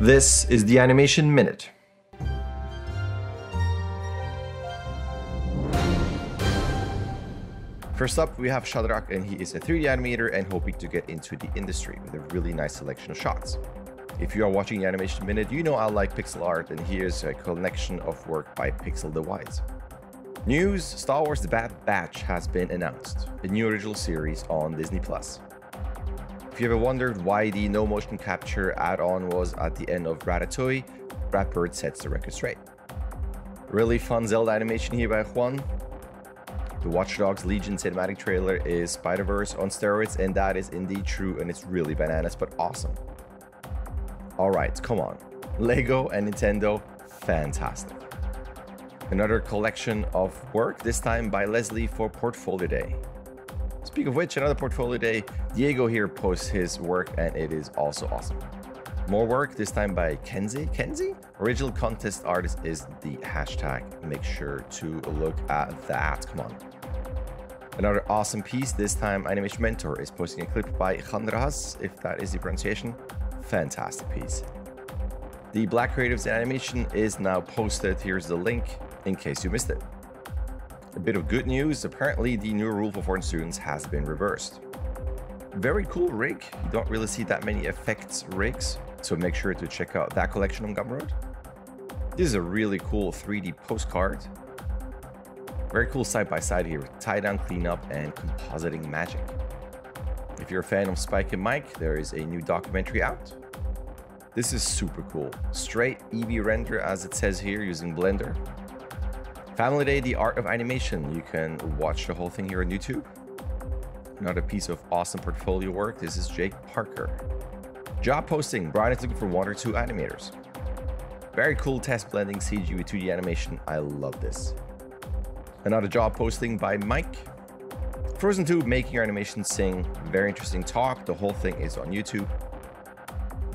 This is the Animation Minute. First up, we have Shadrak, and he is a 3D animator and hoping to get into the industry with a really nice selection of shots. If you are watching the Animation Minute, you know I like pixel art, and here's a collection of work by Pixel the Wise. News Star Wars The Bad Batch has been announced, a new original series on Disney Plus. If you ever wondered why the no motion capture add-on was at the end of Ratatouille, Brad Bird sets the record straight. Really fun Zelda animation here by Juan. The Watch Dogs Legion cinematic trailer is Spider-Verse on steroids, and that is indeed true, and it's really bananas, but awesome. Alright, come on. Lego and Nintendo, fantastic. Another collection of work, this time by Leslie for Portfolio Day. Speak of which, another portfolio day, Diego here posts his work and it is also awesome. More work, this time by Kenzie. Kenzie? Original contest artist is the hashtag. Make sure to look at that. Come on. Another awesome piece, this time Animation Mentor is posting a clip by Chandras, if that is the pronunciation. Fantastic piece. The Black Creatives in Animation is now posted. Here's the link in case you missed it. A bit of good news, apparently the new rule for foreign students has been reversed. Very cool rig, you don't really see that many effects rigs, so make sure to check out that collection on Gumroad. This is a really cool 3D postcard. Very cool side-by-side here with tie-down cleanup and compositing magic. If you're a fan of Spike and Mike, there is a new documentary out. This is super cool. Straight Eevee render as it says here using Blender. Family Day, The Art of Animation. You can watch the whole thing here on YouTube. Another piece of awesome portfolio work. This is Jake Parker. Job posting. Brian is looking for one or two animators. Very cool test blending CG with 2D animation. I love this. Another job posting by Mike. Frozen 2 making your animation sing. Very interesting talk. The whole thing is on YouTube.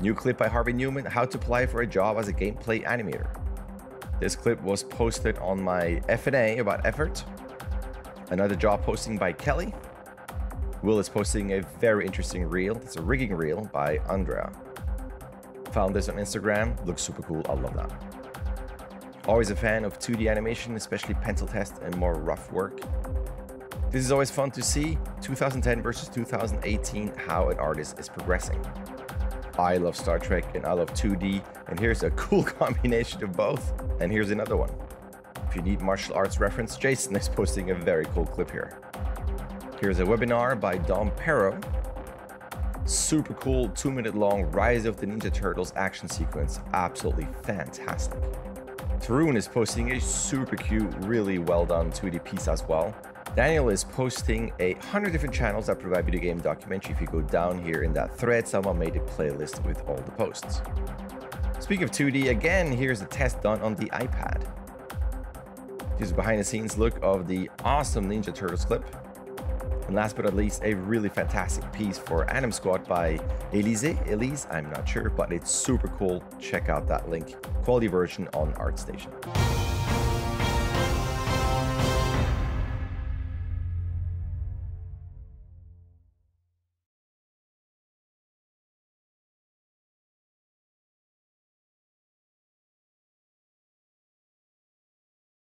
New clip by Harvey Newman. How to apply for a job as a gameplay animator. This clip was posted on my FNA about effort. Another job posting by Kelly. Will is posting a very interesting reel. It's a rigging reel by Andrea. Found this on Instagram. Looks super cool. I love that. Always a fan of 2D animation, especially pencil test and more rough work. This is always fun to see 2010 versus 2018 how an artist is progressing. I love Star Trek and I love 2D, and here's a cool combination of both. And here's another one. If you need martial arts reference, Jason is posting a very cool clip here. Here's a webinar by Dom Pero. Super cool, two minute long Rise of the Ninja Turtles action sequence. Absolutely fantastic. Tarun is posting a super cute, really well done 2D piece as well. Daniel is posting a hundred different channels that provide video game documentary. If you go down here in that thread, someone made a playlist with all the posts. Speaking of 2D, again, here's a test done on the iPad. Here's a behind the scenes look of the awesome Ninja Turtles clip. And last but not least, a really fantastic piece for Anim Squad by Elise. Elise, I'm not sure, but it's super cool. Check out that link. Quality version on ArtStation.